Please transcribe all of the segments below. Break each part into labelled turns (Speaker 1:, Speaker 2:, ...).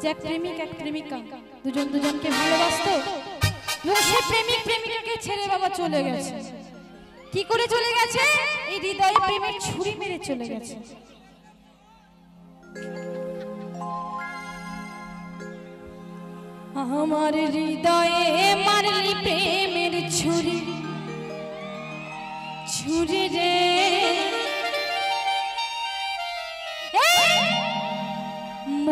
Speaker 1: যে এক প্রেমিক, এক প্রেমিকা। দুজন দুজনকে ভালোবাসতো। এবং সে প্রেমিক প্রেমিকাকে ছেড়ে বাবা চলে গেছে। কি করে চলে গেছে? এই হৃদয়ে প্রেমের ছুরি মেরে চলে গেছে। আমার হৃদয়ে মারলি প্রেমের ছুরি। ছুরি রে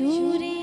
Speaker 1: সুরে